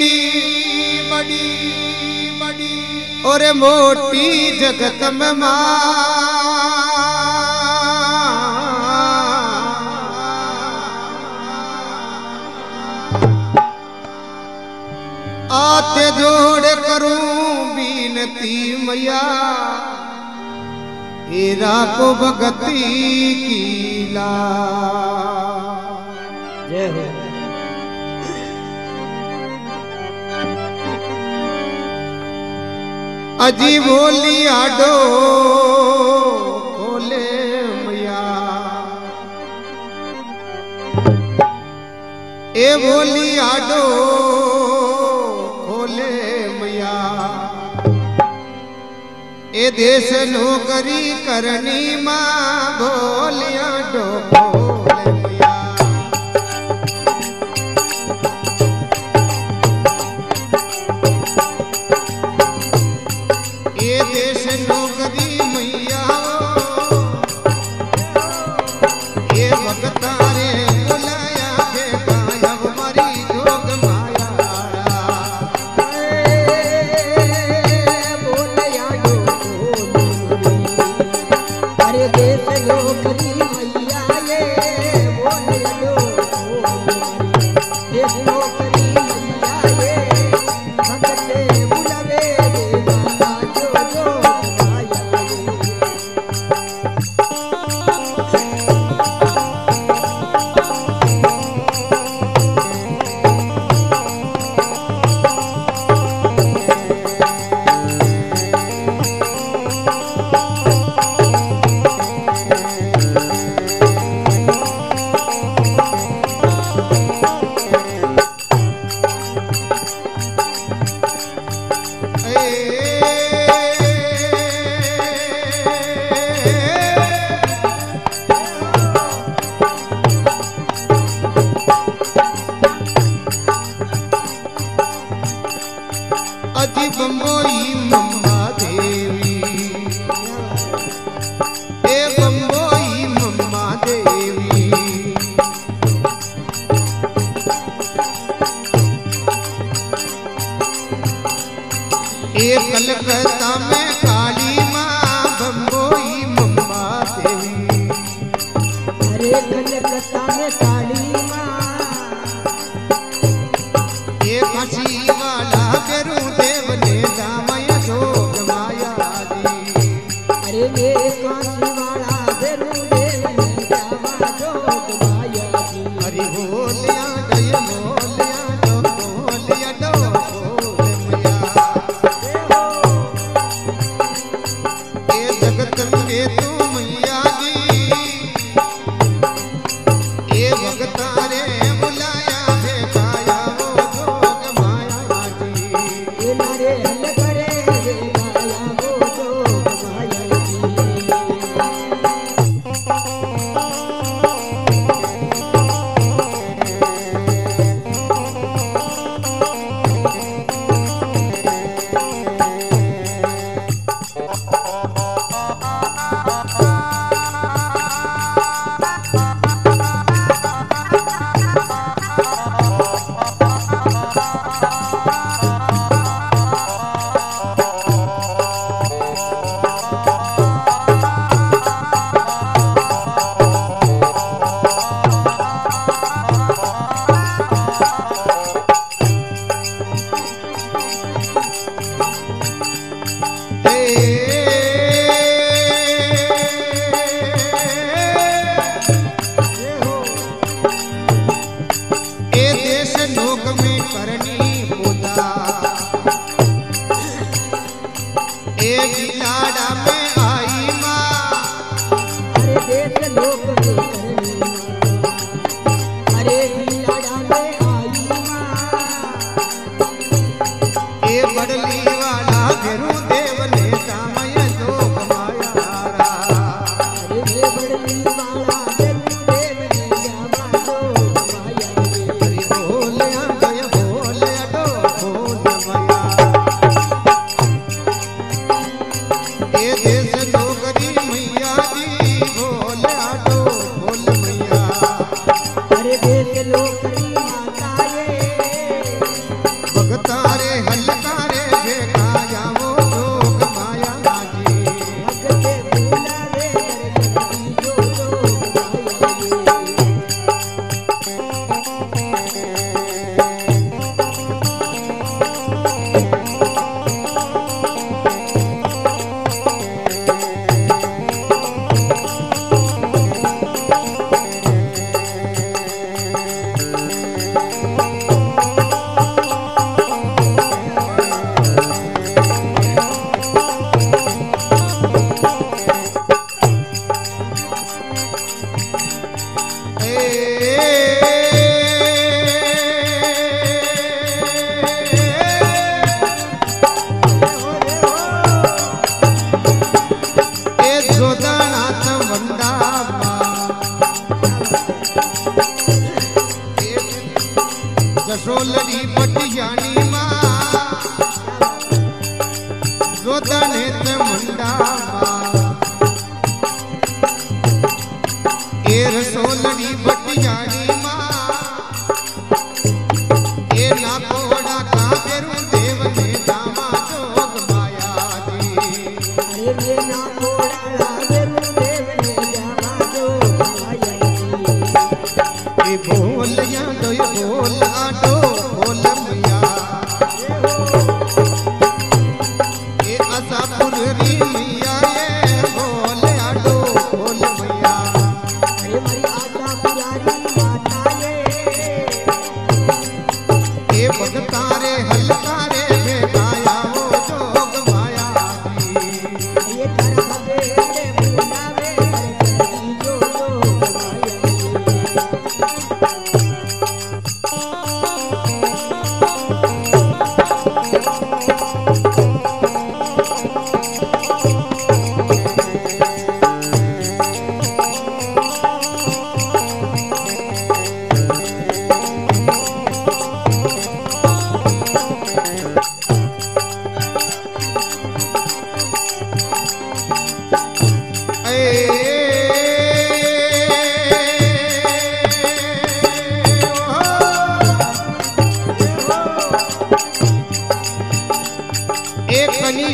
Muddy muddy muddy. और मोटी जगत में माँ। आते जोड़ करूँ बीनती मैया। हेरा को भगती की ला। जय हो। अजी बोली आडो बोले मैया। ए बोली आडो बोले मैया। ए देश नौकरी करनी माँ बोलिया डो ya.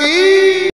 की